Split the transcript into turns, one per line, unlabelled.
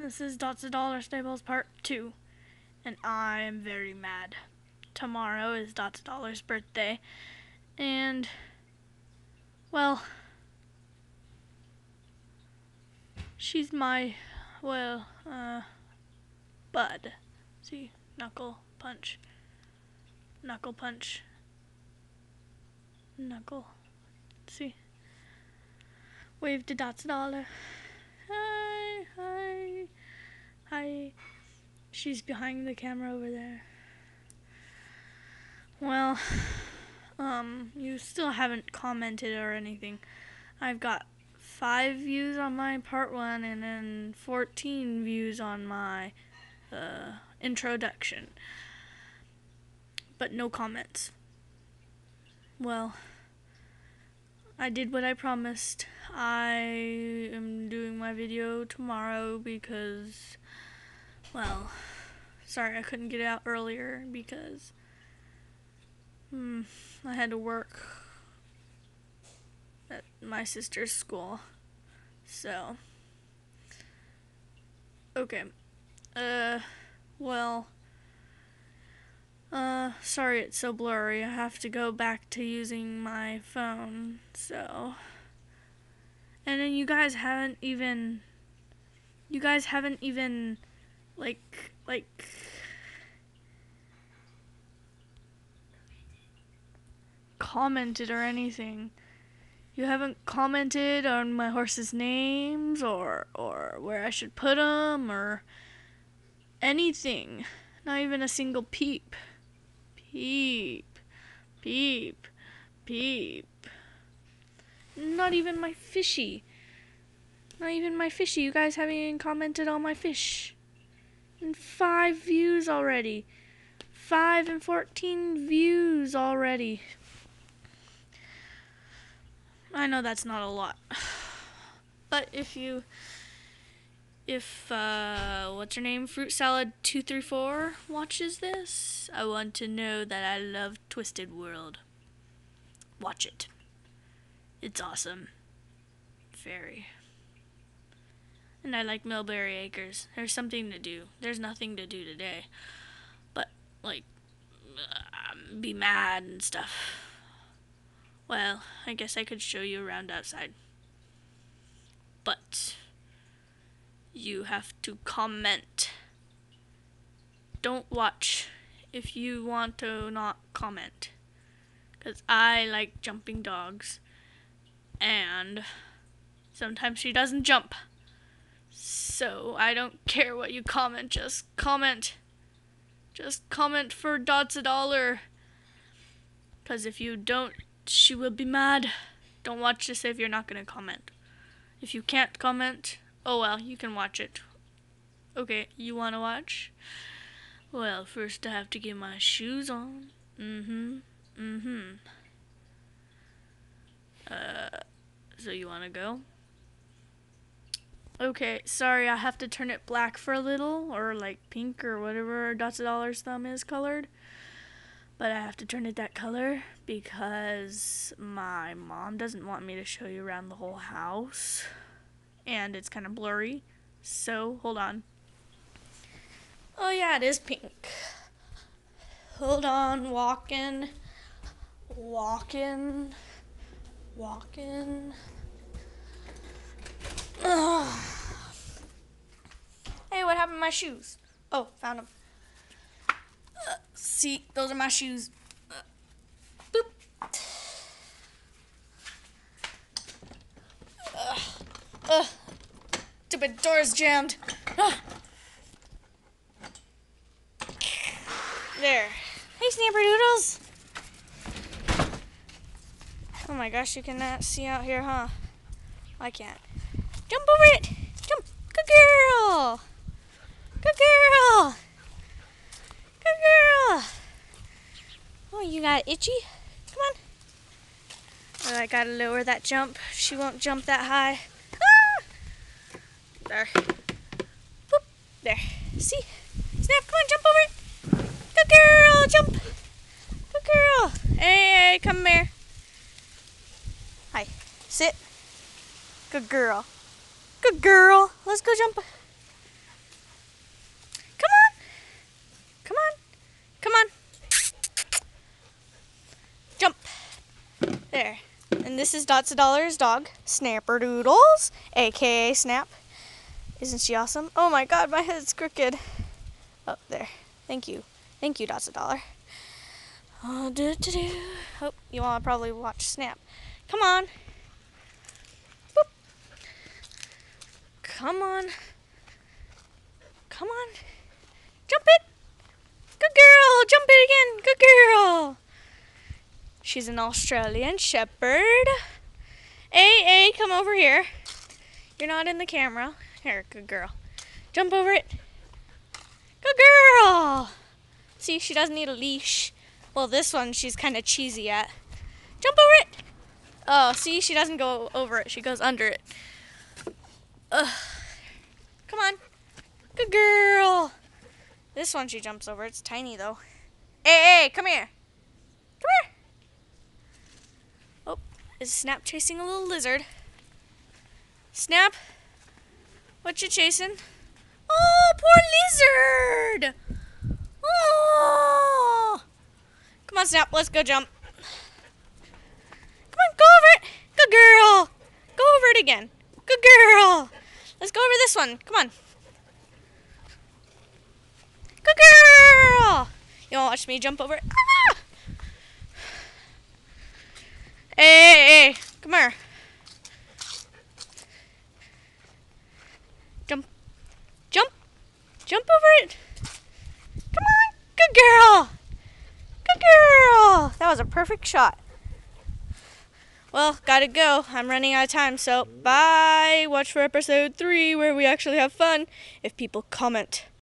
This is DotzaDollar Stables Part 2. And I am very mad. Tomorrow is Dots Dollar's birthday. And, well, she's my, well, uh, bud. See, knuckle punch. Knuckle punch. Knuckle. See? Wave to Dots Dollar. Hi, hi, hi. She's behind the camera over there. Well, um, you still haven't commented or anything. I've got five views on my part one and then 14 views on my uh, introduction. But no comments. Well, I did what I promised. I am doing my video tomorrow because, well, sorry I couldn't get out earlier because hmm, I had to work at my sister's school. So, okay. Uh, well, uh, sorry it's so blurry. I have to go back to using my phone, so. And then you guys haven't even. You guys haven't even. Like. Like. Commented or anything. You haven't commented on my horse's names or or where I should put them or anything. Not even a single peep. Peep. Peep. Peep. Not even my fishy. Not even my fishy. You guys haven't even commented on my fish. And five views already. Five and fourteen views already. I know that's not a lot. But if you if uh what's her name? Fruit Salad two three four watches this, I want to know that I love Twisted World. Watch it. It's awesome. Very. And I like Millberry Acres. There's something to do. There's nothing to do today. But, like, uh, be mad and stuff. Well, I guess I could show you around outside. But, you have to comment. Don't watch if you want to not comment. Because I like jumping dogs and sometimes she doesn't jump. So I don't care what you comment, just comment. Just comment for DotzaDollar. Because if you don't, she will be mad. Don't watch this if you're not going to comment. If you can't comment, oh well, you can watch it. Okay, you want to watch? Well, first I have to get my shoes on. Mm hmm. Mm hmm. Uh, so you want to go? Okay, sorry, I have to turn it black for a little, or like pink or whatever DotzaDollar's thumb is colored. But I have to turn it that color because my mom doesn't want me to show you around the whole house. And it's kind of blurry. So, hold on. Oh, yeah, it is pink. Hold on, walking. Walking walking. Ugh. Hey, what happened to my shoes? Oh, found them. Uh, see, those are my shoes. Uh, boop. Ugh. Ugh. Stupid door's jammed. Ugh. There. Hey, Snapper Doodles. Oh my gosh, you cannot see out here, huh? I can't. Jump over it! Jump! Good girl! Good girl! Good girl! Oh, you got itchy? Come on. Oh, I gotta lower that jump. She won't jump that high. Ah! There. Boop. There. See? Snap, come on, jump over it. Good girl, jump. Good girl. Hey, hey come here. Hi. Sit. Good girl. Good girl. Let's go jump. This is DotzaDollar's dog, Snapper Doodles, aka Snap. Isn't she awesome? Oh my god, my head's crooked. Oh, there. Thank you. Thank you, DotzaDollar. Oh, do, do, do. oh you to probably watch Snap. Come on. Boop. Come on. Come on. Jump it. Good girl. Jump it again. Good girl. She's an Australian Shepherd. A, A, come over here. You're not in the camera. Here, good girl. Jump over it. Good girl. See, she doesn't need a leash. Well, this one she's kind of cheesy at. Jump over it. Oh, see, she doesn't go over it. She goes under it. Ugh. Come on. Good girl. This one she jumps over. It's tiny, though. Hey, hey, come here. Come here. Is Snap chasing a little lizard? Snap? What you chasing? Oh, poor lizard! Oh! Come on, Snap, let's go jump. Come on, go over it. Good girl. Go over it again. Good girl. Let's go over this one. Come on. Good girl. You want to watch me jump over it? Ah! Hey, hey, hey, come here. Jump, jump, jump over it. Come on, good girl. Good girl. That was a perfect shot. Well, gotta go. I'm running out of time, so bye. Watch for episode three where we actually have fun if people comment.